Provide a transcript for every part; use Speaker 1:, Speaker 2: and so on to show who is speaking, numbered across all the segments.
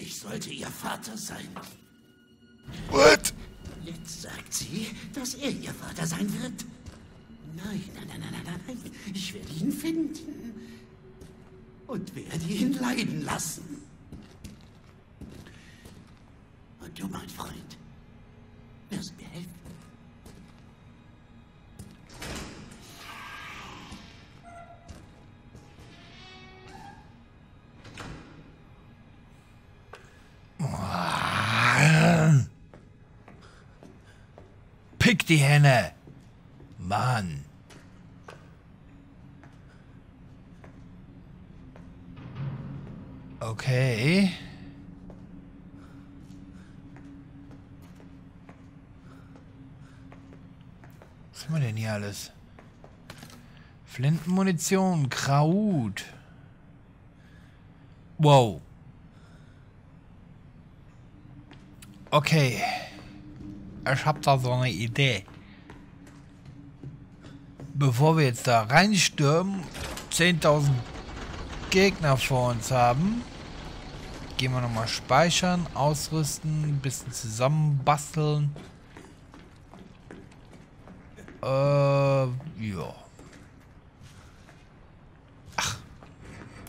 Speaker 1: Ich sollte ihr Vater sein.
Speaker 2: What?
Speaker 1: Jetzt sagt sie, dass er ihr Vater sein wird. Nein, nein, nein, nein, nein, nein. Ich werde ihn finden. Und werde ihn leiden lassen. Und du, mein Freund, wirst
Speaker 2: die Henne. Mann. Okay. Was haben wir denn hier alles? Flintenmunition, Kraut. Wow. Okay. Ich hab da so eine Idee. Bevor wir jetzt da reinstürmen, 10.000 Gegner vor uns haben, gehen wir nochmal speichern, ausrüsten, ein bisschen zusammenbasteln. Äh, ja. Ach,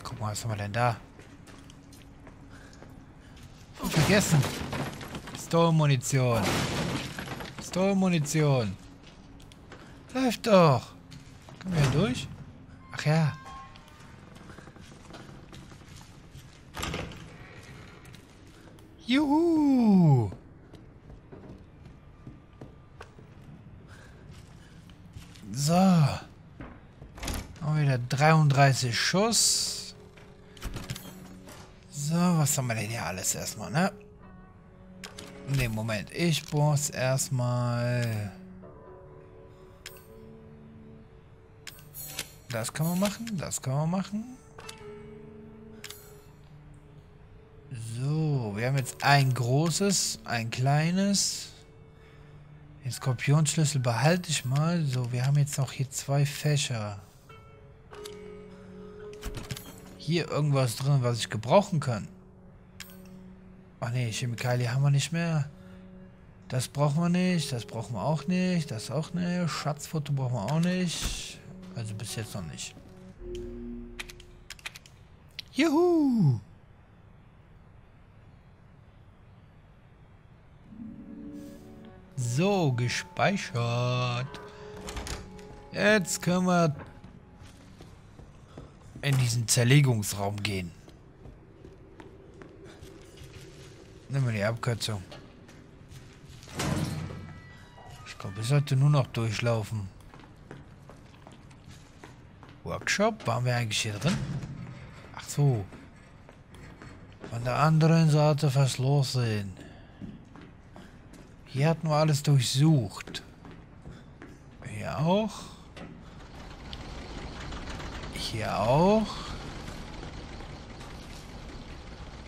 Speaker 2: guck mal, was haben wir denn da? Vergessen. Pistolmunition. Pistolmunition. Läuft doch. Kommen wir hier durch? Ach ja. Juhu. So. Haben wieder 33 Schuss. So, was haben wir denn hier alles erstmal, ne? Ne, Moment. Ich muss erstmal... Das kann man machen, das kann man machen. So, wir haben jetzt ein großes, ein kleines. Den Skorpionschlüssel behalte ich mal. So, wir haben jetzt noch hier zwei Fächer. Hier irgendwas drin, was ich gebrauchen kann. Ach nee, Chemikalien haben wir nicht mehr. Das brauchen wir nicht, das brauchen wir auch nicht, das auch nicht. Schatzfoto brauchen wir auch nicht. Also bis jetzt noch nicht. Juhu! So, gespeichert. Jetzt können wir in diesen Zerlegungsraum gehen. Nehmen wir die Abkürzung. Ich glaube, ich sollte nur noch durchlaufen. Workshop? Waren wir eigentlich hier drin? Ach so. Von der anderen Seite verschlossen. Hier hatten wir alles durchsucht. Hier auch. Hier auch.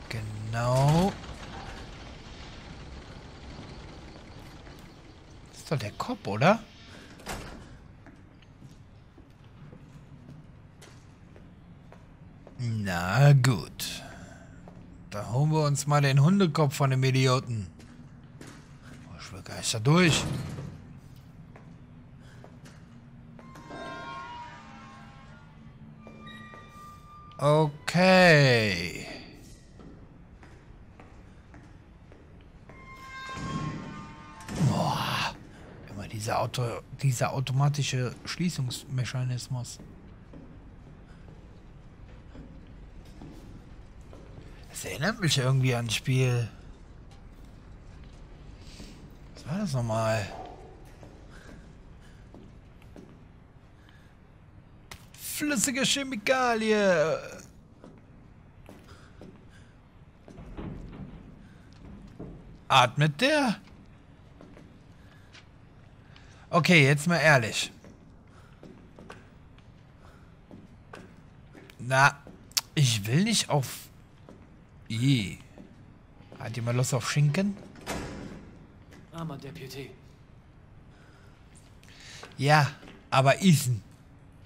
Speaker 2: Genau. Ist doch der Kopf, oder? Na gut. Da holen wir uns mal den Hundekopf von dem Idioten. Oh, ich will Geister durch. Okay. Dieser, Auto, dieser automatische Schließungsmechanismus. Das erinnert mich irgendwie an ein Spiel. Was war das nochmal? Flüssige Chemikalie. Atmet der? Okay, jetzt mal ehrlich. Na, ich will nicht auf... I. Hat jemand Lust auf Schinken?
Speaker 3: Armer Deputy.
Speaker 2: Ja, aber Ethan,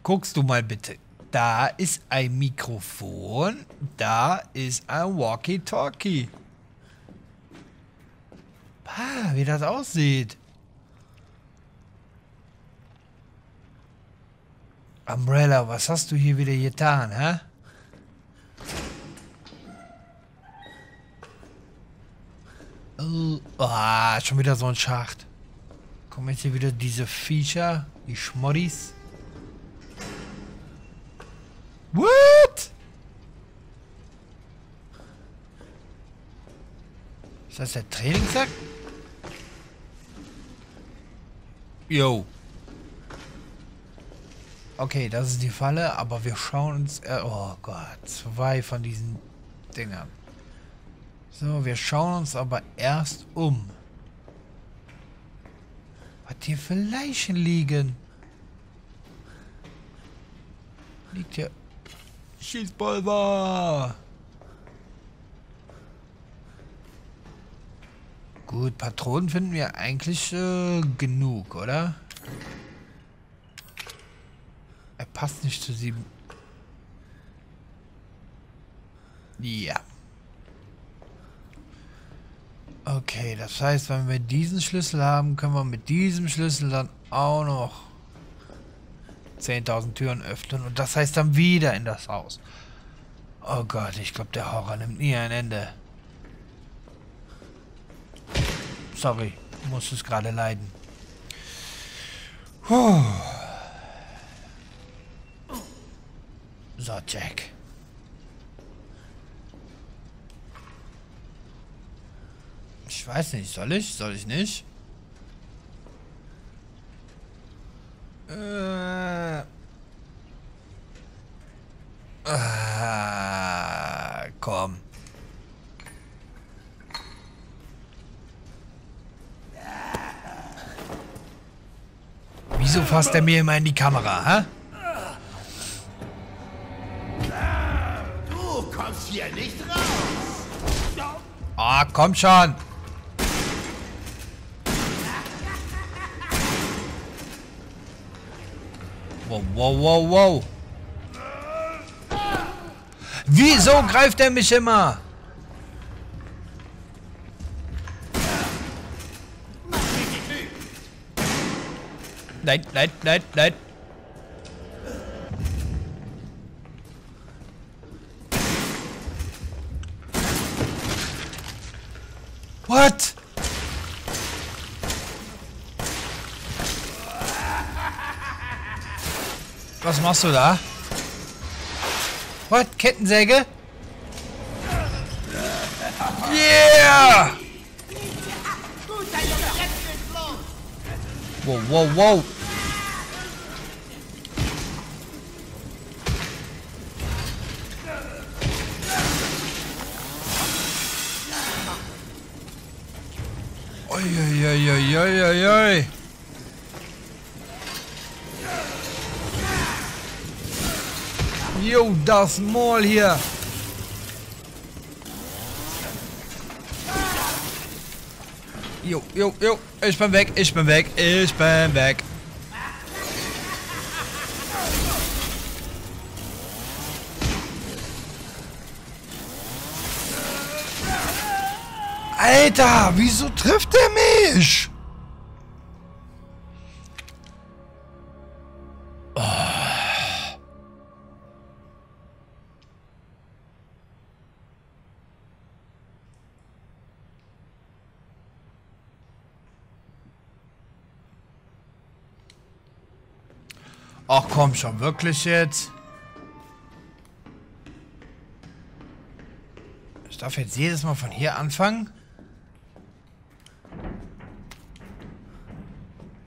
Speaker 2: guckst du mal bitte. Da ist ein Mikrofon, da ist ein Walkie-Talkie. Ah, wie das aussieht. Umbrella, was hast du hier wieder getan, hä? Ah, oh, schon wieder so ein Schacht. Kommen jetzt hier wieder diese Viecher, die Schmoddis. What? Ist das der Trainingssack? Yo. Okay, das ist die Falle, aber wir schauen uns... Äh, oh Gott, zwei von diesen Dingern. So, wir schauen uns aber erst um. Was hier für Leichen liegen. Liegt hier... Schießpulver! Gut, Patronen finden wir eigentlich äh, genug, oder? Er passt nicht zu sieben. Ja. Okay, das heißt, wenn wir diesen Schlüssel haben, können wir mit diesem Schlüssel dann auch noch 10.000 Türen öffnen. Und das heißt dann wieder in das Haus. Oh Gott, ich glaube, der Horror nimmt nie ein Ende. Sorry, muss es gerade leiden. Puh. So, Jack. Ich weiß nicht, soll ich? Soll ich nicht? Äh. Ah, komm. Wieso fasst er mir immer in die Kamera, hä?
Speaker 1: Hier nicht raus.
Speaker 2: Ah, komm schon. Wow, wow, wow, wow. Wieso greift er mich immer? Nein, nein, nein, nein. Machst du da? What? Kettensäge? Yeah! Wow, wow, wow. Das Maul hier. Jo, jo, jo. Ich bin weg, ich bin weg, ich bin weg. Alter, wieso trifft er mich? Ach komm schon, wirklich jetzt? Ich darf jetzt jedes Mal von hier anfangen?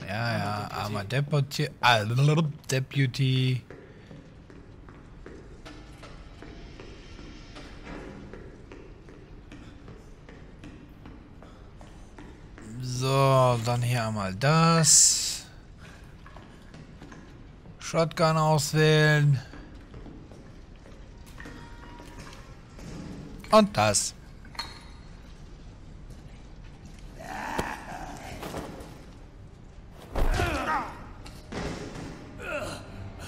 Speaker 2: Ja, ja, armer Deputy. Ah, Deputy. So, dann hier einmal das. Shotgun auswählen. Und das.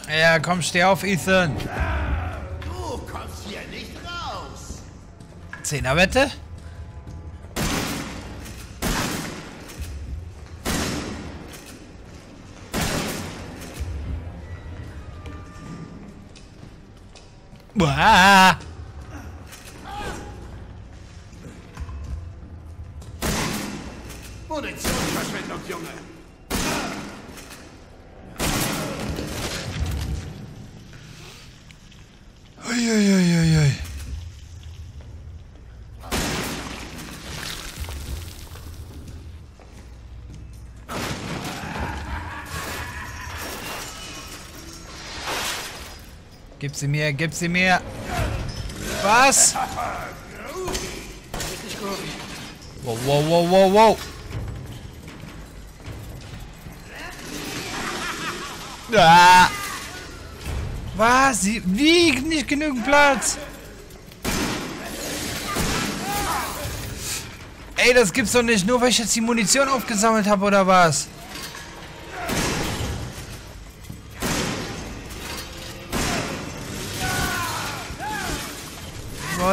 Speaker 2: Ja, komm, steh auf, Ethan.
Speaker 1: Du kommst hier nicht raus.
Speaker 2: Zehnerwette? Bà Gib sie mir, gib sie mir. Was? Wow, wow, wow, wow, wow. Ah. Was? Sie wiegen nicht genügend Platz. Ey, das gibt's doch nicht. Nur weil ich jetzt die Munition aufgesammelt habe, oder was?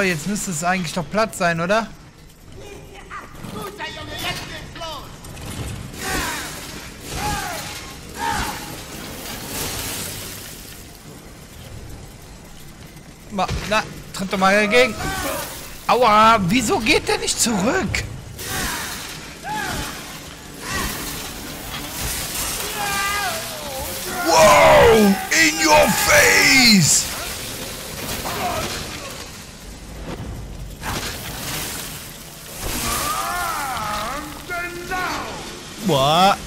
Speaker 2: Jetzt müsste es eigentlich doch Platz sein, oder? Ma, na, tritt doch mal dagegen. Aua, wieso geht der nicht zurück? Wow, in your face! Boah.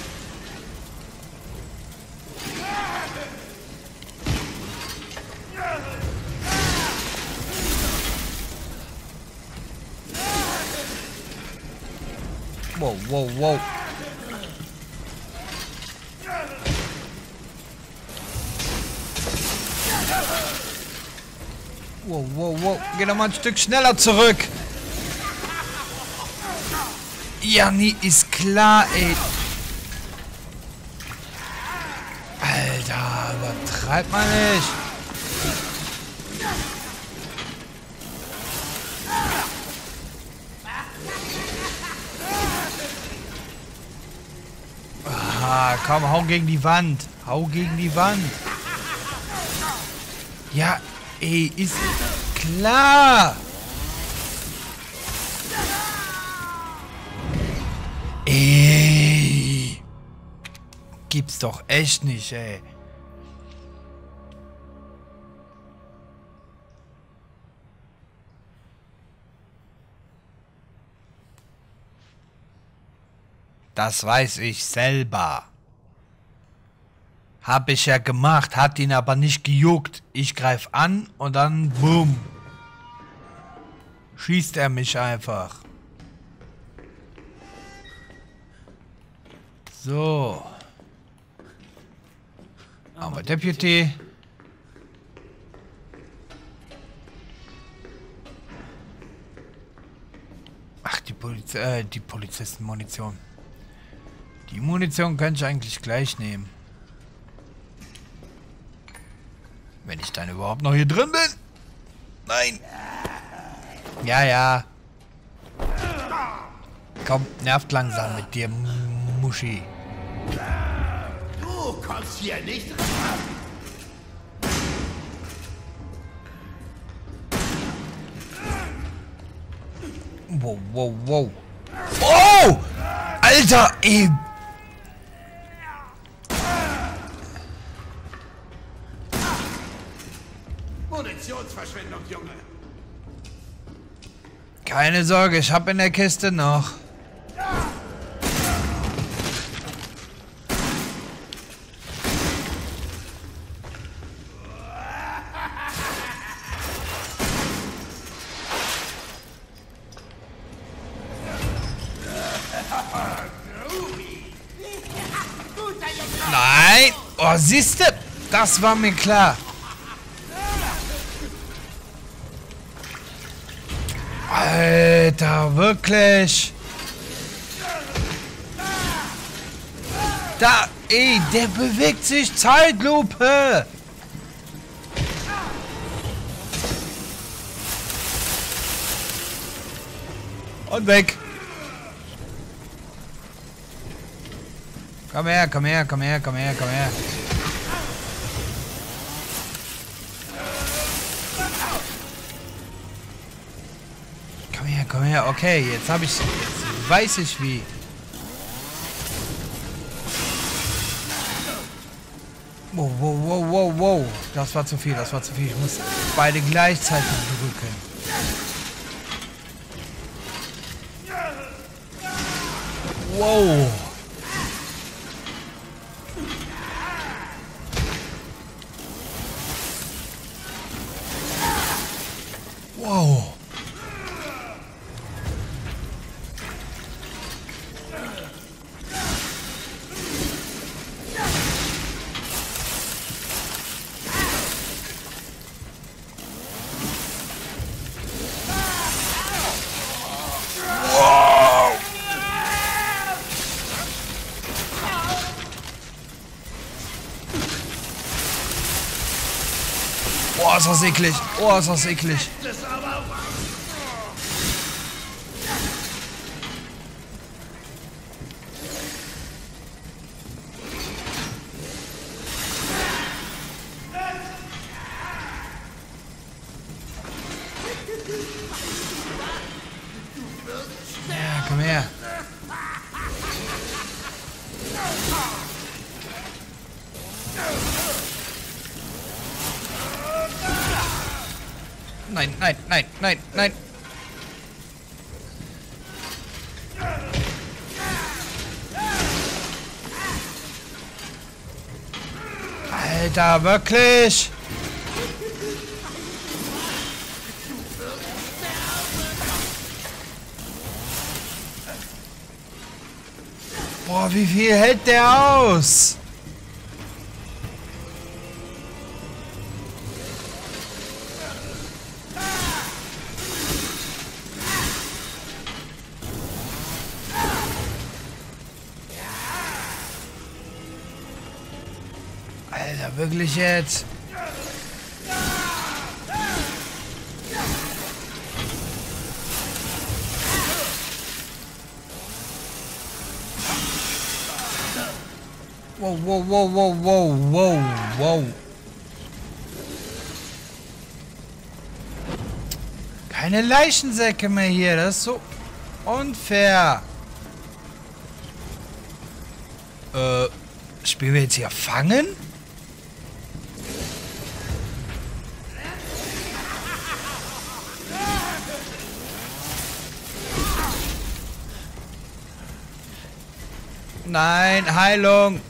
Speaker 2: Wow, wow, wow. Wow, wow, wow. Geh doch mal ein Stück schneller zurück. Ja, nie ist klar, ey. Alter, übertreibt man nicht. Ah, komm, hau gegen die Wand. Hau gegen die Wand. Ja, ey, ist klar. Gibt's doch echt nicht, ey. Das weiß ich selber. Hab ich ja gemacht, hat ihn aber nicht gejuckt. Ich greif an und dann boom. Schießt er mich einfach. So. Aber Deputy. Ach, die, Poliz äh, die Polizistenmunition. Die Munition könnte ich eigentlich gleich nehmen. Wenn ich dann überhaupt noch hier drin bin. Nein. Ja, ja. Komm, nervt langsam mit dir, Muschi.
Speaker 1: Du kommst hier nicht ran.
Speaker 2: Wow, wow, wow. Oh! Alter, ey.
Speaker 1: Munitionsverschwendung, Junge.
Speaker 2: Keine Sorge, ich hab in der Kiste noch. Siehste, das war mir klar. Alter, wirklich? Da, ey, der bewegt sich Zeitlupe. Und weg. Komm her, komm her, komm her, komm her, komm her. Komm her. Okay, jetzt habe ich... Jetzt weiß ich wie. Wow, wow, wow, wow, wow. Das war zu viel, das war zu viel. Ich muss beide gleichzeitig drücken. Wow. Oh, ist das eklig. Oh, ist das eklig. Wirklich? Boah, wie viel hält der aus? Wirklich jetzt? Wow, wow, wow, wow, wow, wow, wow. Keine Leichensäcke mehr hier, das ist so unfair. Äh, spielen wir jetzt hier Fangen? Nein, Heilung.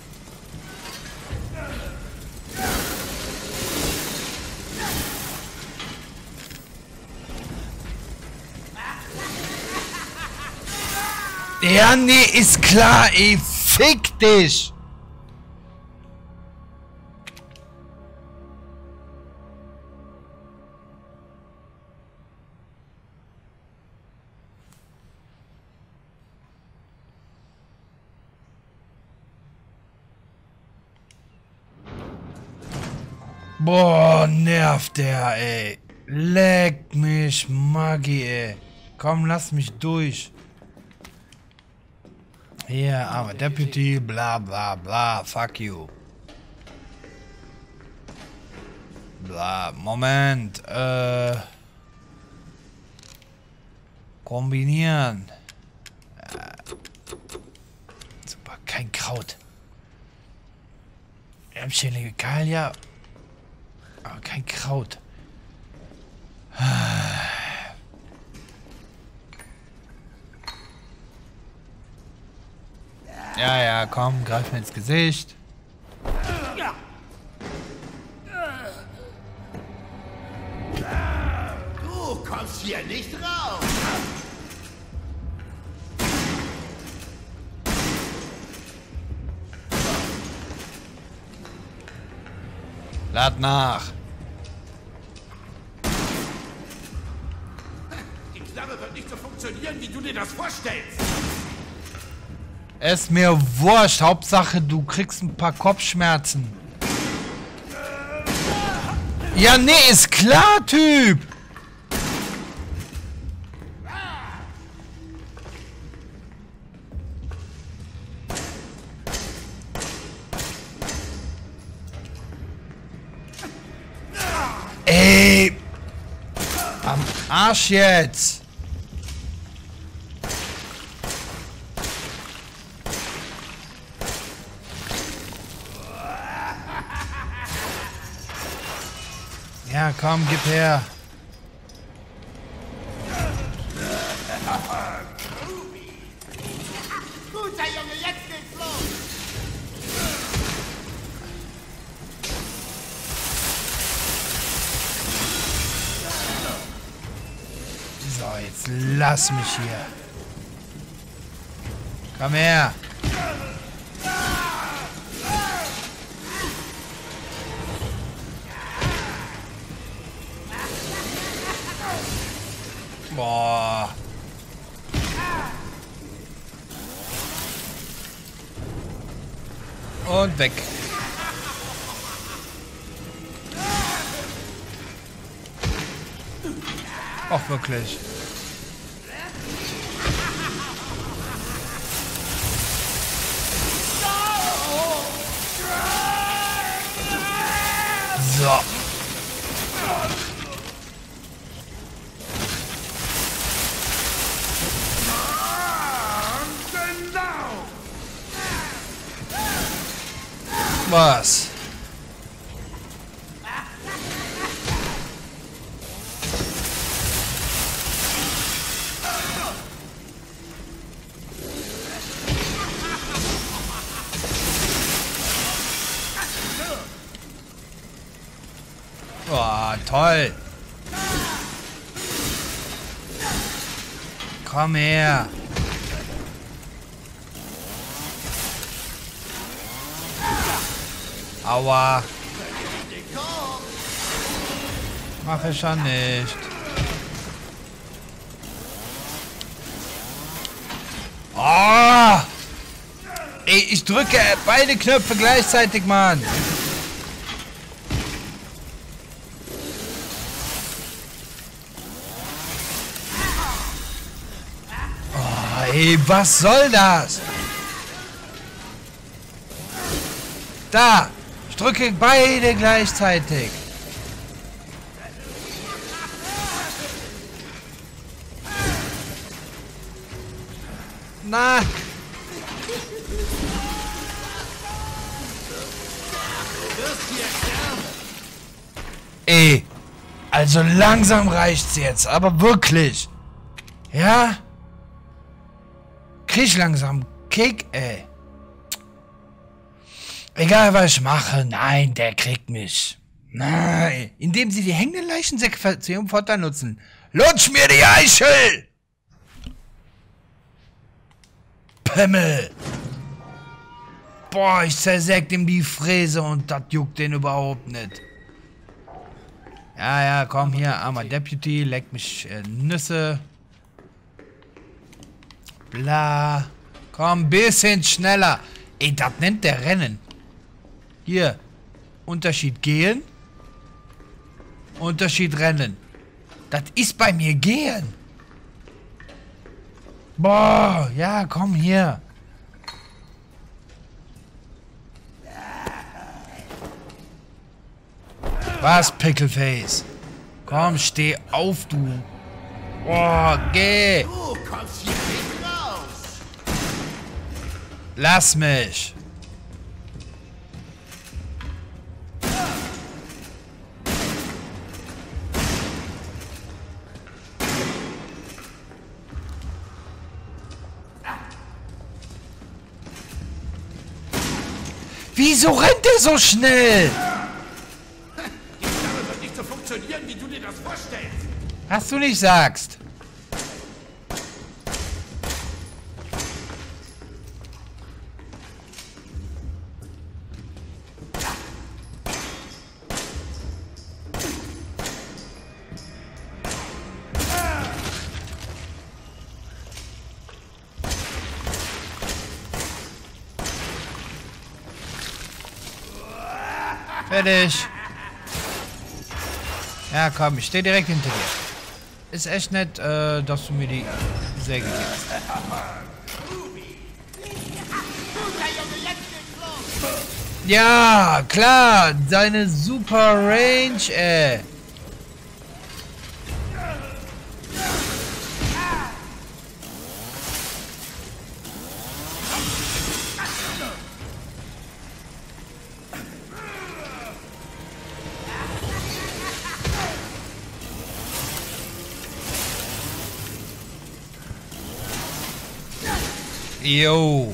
Speaker 2: Ja, nee, ist klar, ey. Fick dich. Boah, nervt der, ey. Leck mich, Maggi, ey. Komm, lass mich durch. Hier, I'm a deputy, bla bla bla, fuck you. Bla, Moment, äh. Kombinieren. Äh, super, kein Kraut. Erbschälige Kalia. Aber kein Kraut. Ja, ja, komm, greif mir ins Gesicht.
Speaker 1: Du kommst hier nicht raus.
Speaker 2: Lad nach.
Speaker 1: Funktionieren, wie du dir das vorstellst.
Speaker 2: Ist mir wurscht. Hauptsache, du kriegst ein paar Kopfschmerzen. Ja, nee, ist klar, Typ. Ey. Am Arsch jetzt. Ja, komm, gib her.
Speaker 1: Guter Junge, jetzt geht's los!
Speaker 2: So, jetzt lass mich hier. Komm her. Weg. Ach, wirklich. Was? Boah, toll. Komm her. Aua. Mach ich ja nicht. Oh! Ey, ich drücke beide Knöpfe gleichzeitig, Mann. Oh, ey, was soll das? Da! Ich drücke beide gleichzeitig. Na! Ey, also langsam reicht's jetzt, aber wirklich. Ja? Krieg langsam Kick, ey. Egal was ich mache, nein, der kriegt mich. Nein, indem sie die hängenden Leichensäcke zu ihrem Vorteil nutzen. Lutsch mir die Eichel! Pimmel! Boah, ich zersäg ihm die Fräse und das juckt den überhaupt nicht. Ja, ja, komm hier, armer Deputy, leck mich äh, Nüsse. Bla. Komm, bisschen schneller. Ey, das nennt der Rennen. Hier. Unterschied gehen. Unterschied rennen. Das ist bei mir gehen. Boah, ja, komm hier. Was, Pickleface? Komm, steh auf, du. Boah, geh. Lass mich. Wieso rennt er so schnell?
Speaker 1: Die Sache wird nicht so funktionieren, wie du dir das vorstellst!
Speaker 2: Was du nicht sagst. Fertig. Ja, komm, ich stehe direkt hinter dir. Ist echt nett, äh, dass du mir die Säge gibst. Ja, klar, deine super Range, ey. Jo.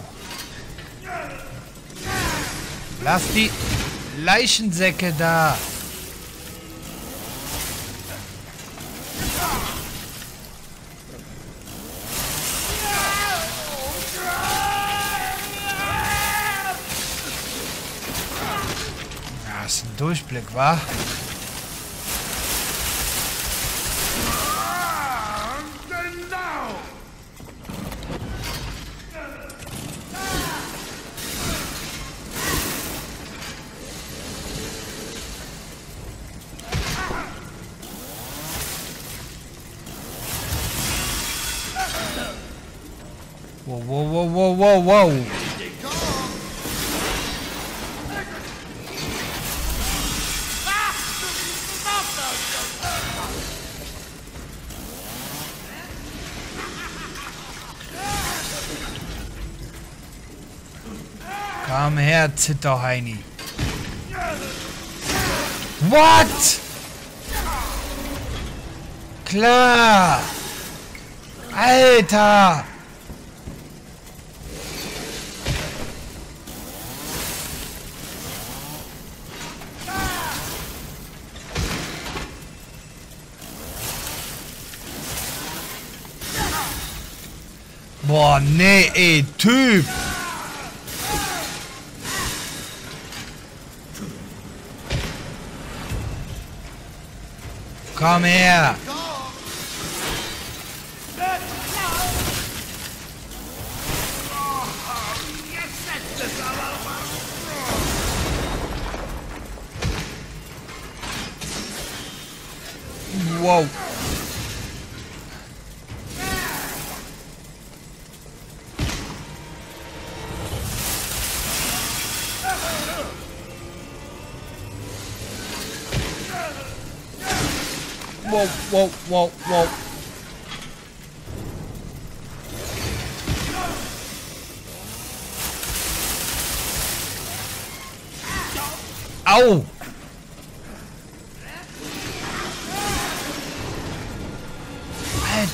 Speaker 2: Lass die Leichensäcke da. Ja, ist ein Durchblick, wa? Komm her, Zitterheini. What? Klar. Alter. Boah, nee, ey, Typ. Komm her.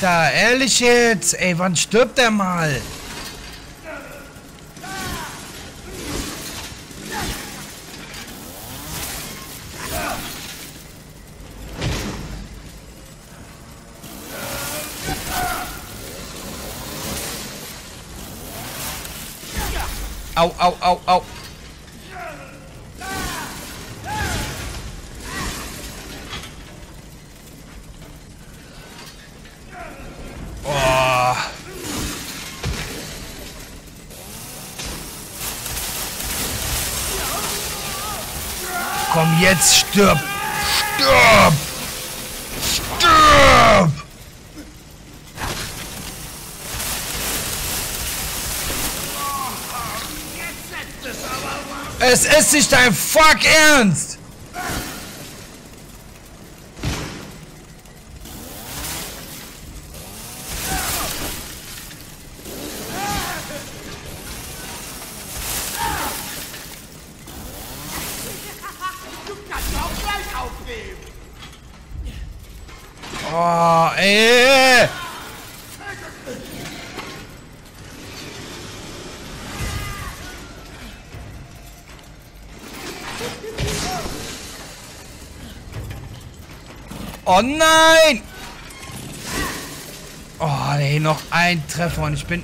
Speaker 2: Alter, ehrlich jetzt? Ey, wann stirbt der mal? Au, au, au, au. Jetzt, stirb! Stirb! Stirb! Es ist nicht dein Fuck Ernst! Oh, ey! Oh nein! Oh, nee, noch ein Treffer und ich bin...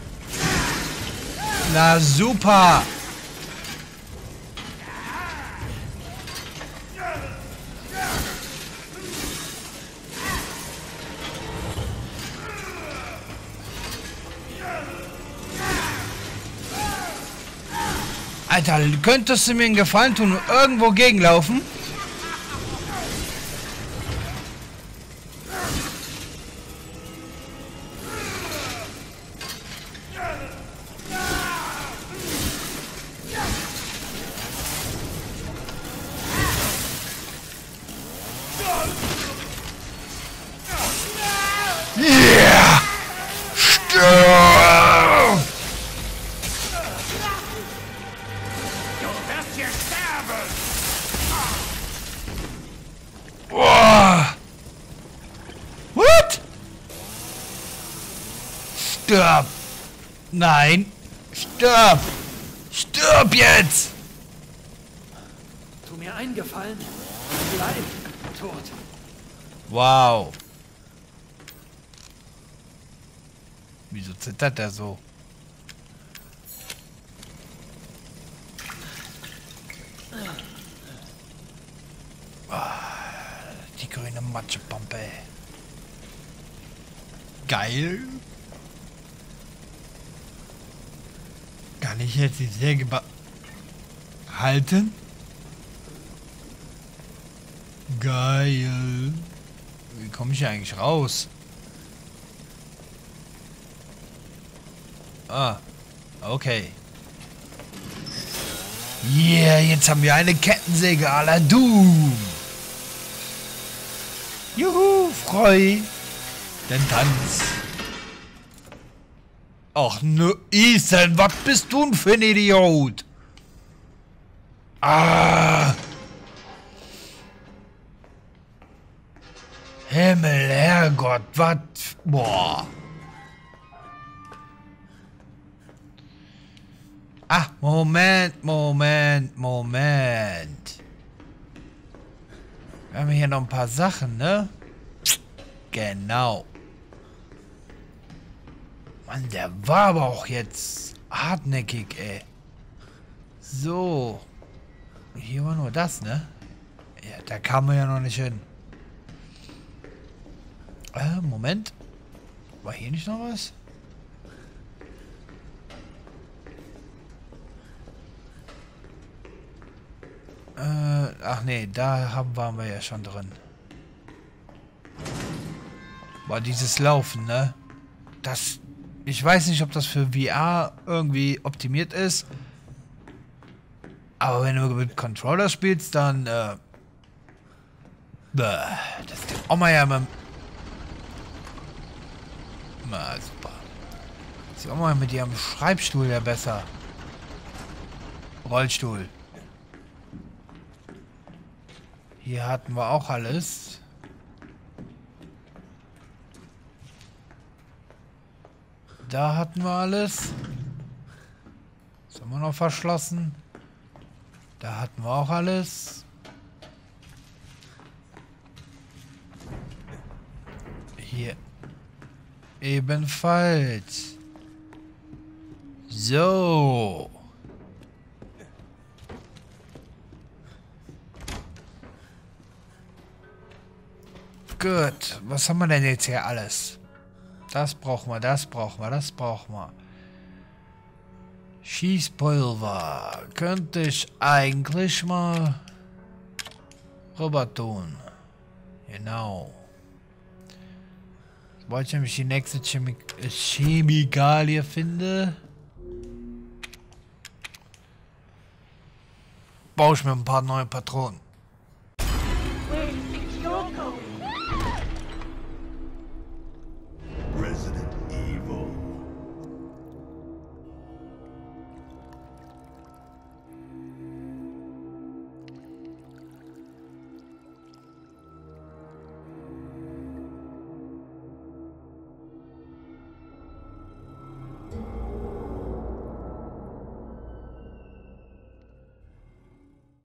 Speaker 2: Na super! Alter, könntest du mir einen Gefallen tun und irgendwo gegenlaufen? Nein! Stirb! Stirb jetzt!
Speaker 3: Tu mir einen Gefallen. Bleib tot.
Speaker 2: Wow. Wieso zittert er so? Ah, die grüne Matschepampe. Geil. Kann ich jetzt die Säge halten? Geil. Wie komme ich hier eigentlich raus? Ah, okay. Yeah, jetzt haben wir eine Kettensäge à la Doom. Juhu, freu. Den Tanz. Ach ne, Ethan, was bist du denn für ein Idiot? Ah. Himmel, Herrgott, was? Boah. Ah, Moment, Moment, Moment. Wir haben hier noch ein paar Sachen, ne? Genau. Mann, der war aber auch jetzt hartnäckig, ey. So. Hier war nur das, ne? Ja, da kam man ja noch nicht hin. Äh, Moment. War hier nicht noch was? Äh, ach nee, da haben, waren wir ja schon drin. War dieses Laufen, ne? Das... Ich weiß nicht, ob das für VR irgendwie optimiert ist. Aber wenn du mit Controller spielst, dann, äh... Das kann auch mal ja mit... Na, super. Das ist auch mal mit ihrem Schreibstuhl ja besser. Rollstuhl. Hier hatten wir auch alles. Da hatten wir alles. Das haben wir noch verschlossen. Da hatten wir auch alles. Hier ebenfalls. So. Gut, was haben wir denn jetzt hier alles? Das brauchen wir, das brauchen wir, das brauchen wir. Schießpulver. Könnte ich eigentlich mal rüber tun. Genau. Sobald ich nämlich die nächste Chemik Chemikalie finde, baue ich mir ein paar neue Patronen.